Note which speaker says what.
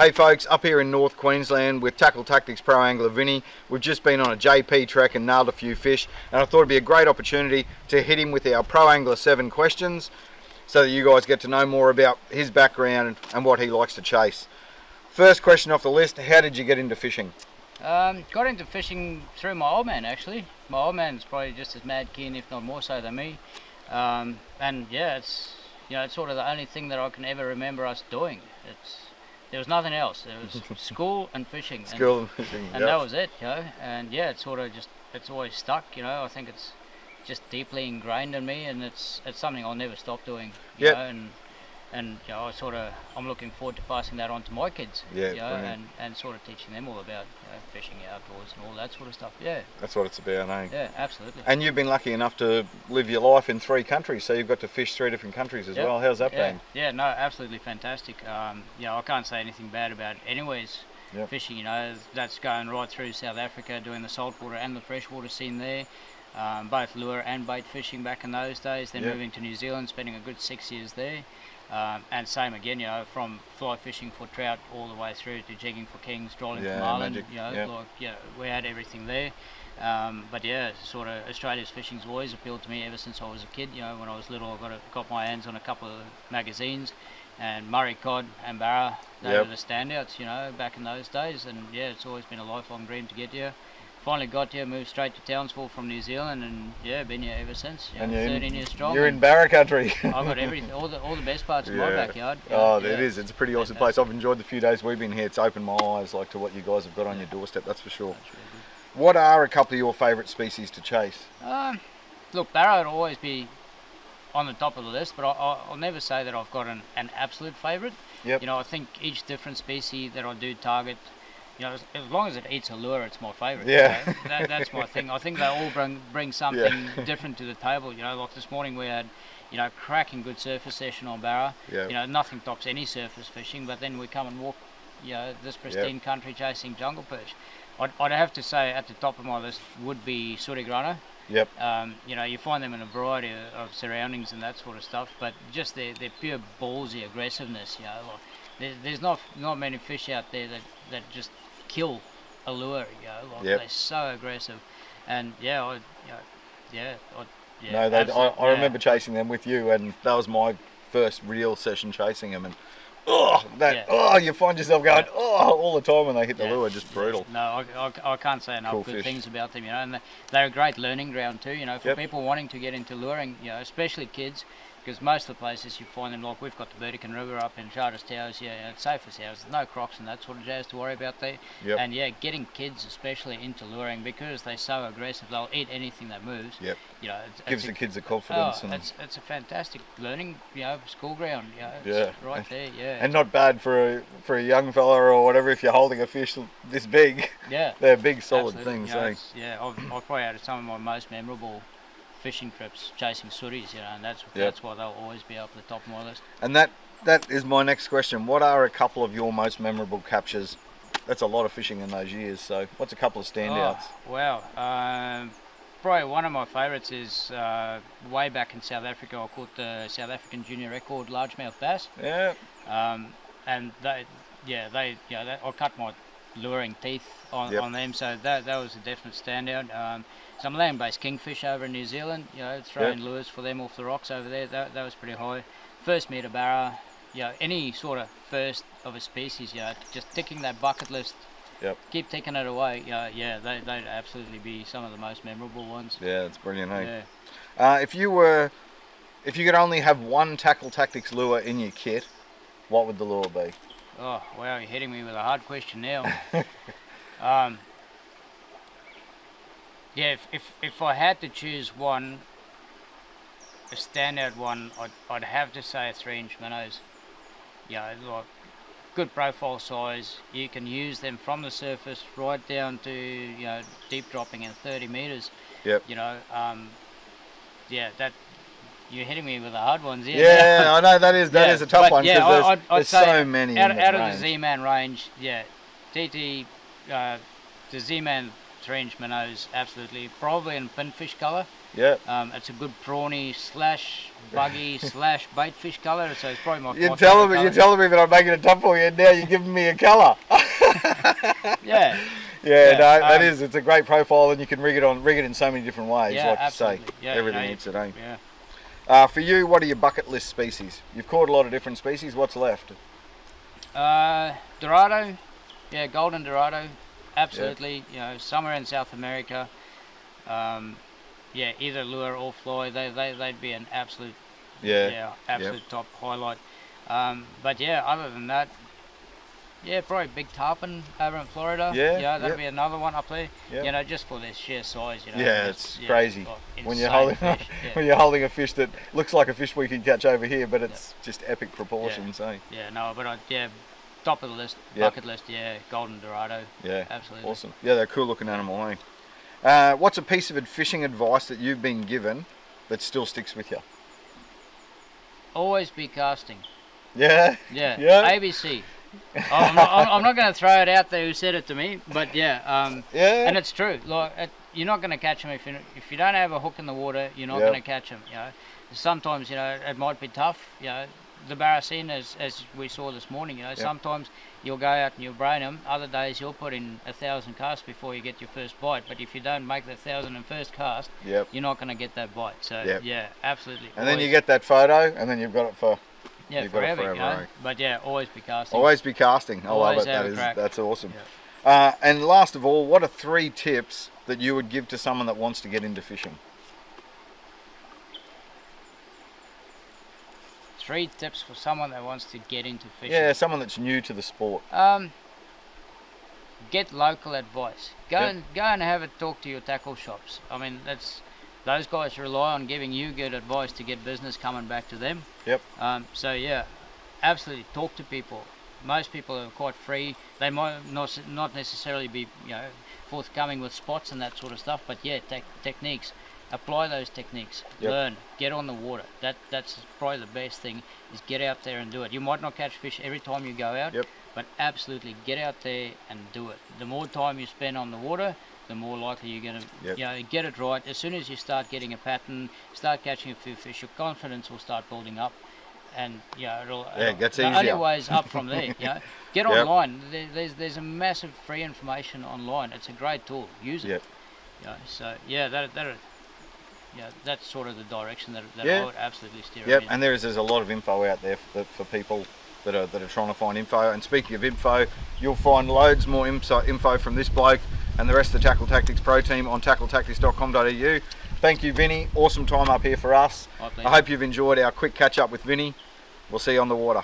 Speaker 1: Hey folks, up here in North Queensland with Tackle Tactics Pro Angler Vinnie. We've just been on a JP trek and nailed a few fish and I thought it'd be a great opportunity to hit him with our Pro Angler 7 questions so that you guys get to know more about his background and what he likes to chase. First question off the list, how did you get into fishing?
Speaker 2: Um, got into fishing through my old man actually. My old man's probably just as mad keen, if not more so than me. Um, and yeah, it's you know it's sort of the only thing that I can ever remember us doing. It's there was nothing else. There was school and fishing.
Speaker 1: School and, and fishing.
Speaker 2: And
Speaker 1: yep.
Speaker 2: that was it, you know. And yeah, it's sort of just it's always stuck, you know. I think it's just deeply ingrained in me, and it's it's something I'll never stop doing. You
Speaker 1: yep.
Speaker 2: know, and and you know, I sort of I'm looking forward to passing that on to my kids.
Speaker 1: Yeah,
Speaker 2: you know, and and sort of teaching them all about you know, fishing outdoors and all that sort of stuff. Yeah,
Speaker 1: that's what it's about, eh?
Speaker 2: Yeah, absolutely.
Speaker 1: And you've been lucky enough to live your life in three countries, so you've got to fish three different countries as
Speaker 2: yep.
Speaker 1: well. How's that
Speaker 2: yeah.
Speaker 1: been?
Speaker 2: Yeah, no, absolutely fantastic. Um, you know, I can't say anything bad about it. anyways.
Speaker 1: Yep.
Speaker 2: Fishing, you know, that's going right through South Africa, doing the saltwater and the freshwater scene there. Um, both lure and bait fishing back in those days. Then
Speaker 1: yep.
Speaker 2: moving to New Zealand, spending a good six years there. Um, and same again, you know, from fly fishing for trout all the way through to jigging for kings, trolling
Speaker 1: yeah,
Speaker 2: for marlin.
Speaker 1: magic.
Speaker 2: You know,
Speaker 1: yep.
Speaker 2: like yeah, we had everything there. Um, but yeah, sort of Australia's fishing's always appealed to me ever since I was a kid. You know, when I was little, I got a, got my hands on a couple of magazines, and Murray cod and barra. They
Speaker 1: yep.
Speaker 2: were the standouts, you know, back in those days. And yeah, it's always been a lifelong dream to get here finally got here, moved straight to Townsville from New Zealand, and yeah, been here ever since. You
Speaker 1: and you're
Speaker 2: 13
Speaker 1: in,
Speaker 2: years strong.
Speaker 1: You're in Barra country.
Speaker 2: I've got everything, all the all the best parts of
Speaker 1: yeah.
Speaker 2: my backyard.
Speaker 1: Oh,
Speaker 2: yeah.
Speaker 1: it is. It's a pretty awesome place. I've enjoyed the few days we've been here. It's opened my eyes like to what you guys have got on your doorstep. That's for sure.
Speaker 2: That's really
Speaker 1: what are a couple of your favourite species to chase?
Speaker 2: Um, look, barra would always be on the top of the list, but I, will never say that I've got an, an absolute favourite.
Speaker 1: Yep.
Speaker 2: You know, I think each different species that I do target you know, as, as, long as it eats a lure, it's my favourite.
Speaker 1: Yeah.
Speaker 2: You know? that, that's my thing. I think they all bring bring something yeah. different to the table. You know, like this morning we had, you know, cracking good surface session on Barra.
Speaker 1: Yeah.
Speaker 2: You know, nothing tops any surface fishing, but then we come and walk, you know, this pristine
Speaker 1: yep.
Speaker 2: country chasing jungle perch. I'd, I'd have to say at the top of my list would be grunter.
Speaker 1: Yep.
Speaker 2: Um, you know, you find them in a variety of, surroundings and that sort of stuff, but just their, their pure ballsy aggressiveness, you know, like, there, there's not not many fish out there that, that just kill a lure, you know, like
Speaker 1: yep.
Speaker 2: they're so aggressive. And yeah, I, you know, yeah, I, yeah.
Speaker 1: No, they, I, I remember chasing them with you, and that was my first real session chasing them, and oh, that
Speaker 2: Yeah.
Speaker 1: oh, you find yourself going
Speaker 2: Yeah.
Speaker 1: oh all the time when they hit the
Speaker 2: Yeah.
Speaker 1: lure, just brutal.
Speaker 2: No, I, I, I can't say enough
Speaker 1: Cool
Speaker 2: good
Speaker 1: fish.
Speaker 2: things about them, you know, and they- they're a great learning ground too, you know, for
Speaker 1: Yep.
Speaker 2: people wanting to get into luring, you know, especially kids, because most of the places you find them, like we've got the Burdekin River up in Charters Towers, yeah, it's safe as hours, there's no crocs and that sort of jazz to worry about there.
Speaker 1: Yep.
Speaker 2: And yeah, getting kids especially into luring because they're so aggressive, they'll eat anything that moves.
Speaker 1: Yep.
Speaker 2: You know, it's,
Speaker 1: Gives
Speaker 2: it's
Speaker 1: the
Speaker 2: a,
Speaker 1: kids the confidence
Speaker 2: Oh,
Speaker 1: and,
Speaker 2: it's, it's a fantastic learning, you know, school ground. You know, it's
Speaker 1: Yeah.
Speaker 2: right there. Yeah,
Speaker 1: and not bad for a for a young fella or whatever if you're holding a fish this big.
Speaker 2: yeah,
Speaker 1: They're big solid
Speaker 2: absolutely.
Speaker 1: things.
Speaker 2: You know,
Speaker 1: eh?
Speaker 2: yeah, I've, I've probably had some of my most memorable fishing trips chasing sooties, you know, and that's that's why they'll always be up at the top of my list.
Speaker 1: And that that is my next question. What are a couple of your most memorable captures? That's a lot of fishing in those years. So what's a couple of standouts?
Speaker 2: Oh, wow. Um, probably one of my favourites is uh, way back in South Africa. I caught the South African junior record largemouth bass.
Speaker 1: Yeah.
Speaker 2: Um, and they, yeah, they, yeah, they, I cut my luring teeth on,
Speaker 1: Yep.
Speaker 2: on them, so that that was a definite standout. Um, some land-based kingfish over in New Zealand, you know, throwing
Speaker 1: Yep.
Speaker 2: lures for them off the rocks over there. That that was pretty high. First meter barra, you know, any sort of first of a species, you know, just ticking that bucket list.
Speaker 1: Yep.
Speaker 2: Keep ticking it away. You know, yeah, they they'd absolutely be some of the most memorable ones.
Speaker 1: Yeah, that's brilliant. Hey.
Speaker 2: Yeah.
Speaker 1: Uh, if you were, if you could only have one tackle tactics lure in your kit, what would the lure be?
Speaker 2: Oh, wow, you're hitting me with a hard question now. um, yeah, if, if, if I had to choose one, a standout one, I'd, I'd have to say a 3 inch minnows. Yeah, like good profile size. You can use them from the surface right down to, you know, deep dropping in 30 meters.
Speaker 1: Yep.
Speaker 2: You know, um, yeah, that. You're hitting me with the hard ones here.
Speaker 1: Yeah, I know that is that
Speaker 2: Yeah,
Speaker 1: is a tough one
Speaker 2: yeah,
Speaker 1: there's,
Speaker 2: I'd- I'd
Speaker 1: there's so many
Speaker 2: out, out of
Speaker 1: range.
Speaker 2: the Z-Man range, yeah, TT, uh, the Z-Man three-inch minnows, absolutely. Probably in pinfish colour.
Speaker 1: Yeah.
Speaker 2: Um, it's a good prawny slash buggy slash bait fish colour, so it's probably my.
Speaker 1: You're telling me, you're telling me that I'm making it tough for you, and now you're giving me a colour.
Speaker 2: Yeah.
Speaker 1: Yeah,
Speaker 2: Yeah,
Speaker 1: no, that
Speaker 2: um,
Speaker 1: is. It's a great profile, and you can rig it on, rig it in so many different ways.
Speaker 2: Yeah,
Speaker 1: like you
Speaker 2: absolutely.
Speaker 1: say,
Speaker 2: Yeah,
Speaker 1: everything
Speaker 2: you know,
Speaker 1: needs it.
Speaker 2: Yeah.
Speaker 1: Uh, for you, what are your bucket list species? You've caught a lot of different species. What's left?
Speaker 2: Uh, Dorado, yeah, golden Dorado, absolutely. You know, somewhere in South America. Um, yeah, either lure or fly, they they they'd be an absolute
Speaker 1: Yeah.
Speaker 2: yeah, absolute top highlight. Um, but yeah, other than that, yeah, probably big tarpon over in Florida.
Speaker 1: Yeah,
Speaker 2: yeah, that'd
Speaker 1: yep.
Speaker 2: be another one up there.
Speaker 1: Yep.
Speaker 2: You know, just for their sheer size. You know,
Speaker 1: Yeah,
Speaker 2: it's-
Speaker 1: it's crazy. when you're holding
Speaker 2: fish, yeah.
Speaker 1: when you're holding a fish that looks like a fish we can catch over here, but it's just epic proportions. Eh?
Speaker 2: Yeah, no, but I, yeah, top of the list,
Speaker 1: Yep.
Speaker 2: bucket list, yeah, golden Dorado,
Speaker 1: Yeah.
Speaker 2: absolutely.
Speaker 1: Awesome. Yeah, they're a cool looking animal, eh? Uh, what's a piece of fishing advice that you've been given that still sticks with you?
Speaker 2: Always be casting.
Speaker 1: Yeah.
Speaker 2: Yeah,
Speaker 1: Yeah.
Speaker 2: ABC. Oh, I'm not, I'm, I'm not going to throw it out there who said it to me, but yeah, um,
Speaker 1: Yeah.
Speaker 2: and it's true. Like, it, you're not going to catch them if you if you don't have a hook in the water. You're not
Speaker 1: Yep.
Speaker 2: going to catch them. You know, sometimes you know it might be tough. You know, the barracine as as we saw this morning. You know, sometimes you'll go out and you'll brain them. Other days you'll put in a thousand casts before you get your first bite. But if you don't make the thousand and first cast,
Speaker 1: Yep.
Speaker 2: you're not going to get that bite. So
Speaker 1: Yep.
Speaker 2: yeah, absolutely.
Speaker 1: And then you get that photo, and then you've got it for
Speaker 2: yeah
Speaker 1: you've it
Speaker 2: forever. you know? But yeah, always be casting.
Speaker 1: always be casting. I love it. That is
Speaker 2: crack.
Speaker 1: that's awesome. Uh, and last of all, what are three tips that you would give to someone that wants to get into fishing?
Speaker 2: Three tips for someone that wants to get into fishing.
Speaker 1: Yeah, someone that's new to the sport.
Speaker 2: Um, get local advice. Go
Speaker 1: Yep.
Speaker 2: and go and have a talk to your tackle shops. I mean, that's those guys rely on giving you good advice to get business coming back to them.
Speaker 1: Yep.
Speaker 2: Um, so yeah, absolutely talk to people. Most people are quite free. They might not not necessarily be you know forthcoming with spots and that sort of stuff, but yeah, tec- techniques. Apply those techniques.
Speaker 1: Yep.
Speaker 2: Learn. Get on the water. That that's probably the best thing. Is get out there and do it. You might not catch fish every time you go out,
Speaker 1: Yep.
Speaker 2: but absolutely get out there and do it. The more time you spend on the water, the more likely you're going to
Speaker 1: Yep.
Speaker 2: you know get it right. As soon as you start getting a pattern, start catching a few fish, your confidence will start building up, and yeah, it'll,
Speaker 1: Yeah, it
Speaker 2: it'll-
Speaker 1: gets
Speaker 2: the only
Speaker 1: easier.
Speaker 2: ways up from there. You know, get online. There, there's there's a massive free information online. It's a great tool. Use it.
Speaker 1: Yep.
Speaker 2: You know, so yeah, that that yeah, that's sort of the direction that, that
Speaker 1: Yeah.
Speaker 2: I would absolutely steer
Speaker 1: Yep,
Speaker 2: in.
Speaker 1: and there is there's a lot of info out there for, for people that are that are trying to find info. And speaking of info, you'll find loads more info, info from this bloke and the rest of the Tackle Tactics Pro team on tackletactics.com.au. Thank you, Vinnie. Awesome time up here for us. I hope you've enjoyed our quick catch up with Vinnie. We'll see you on the water.